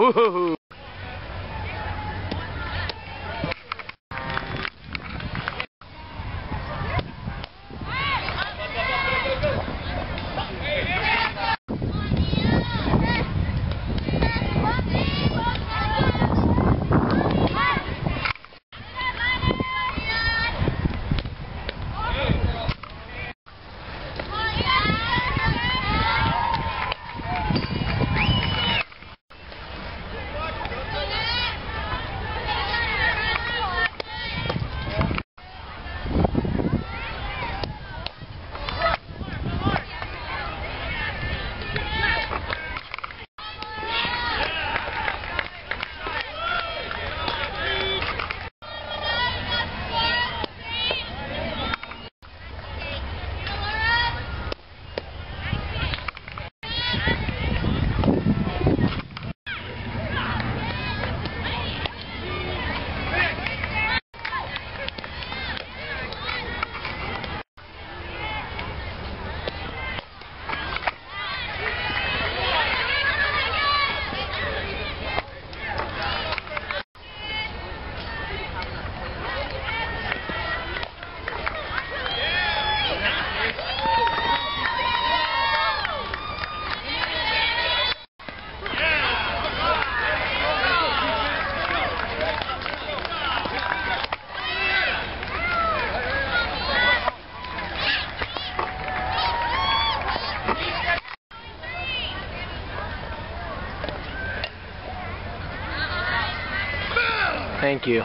Woohoo! Thank you.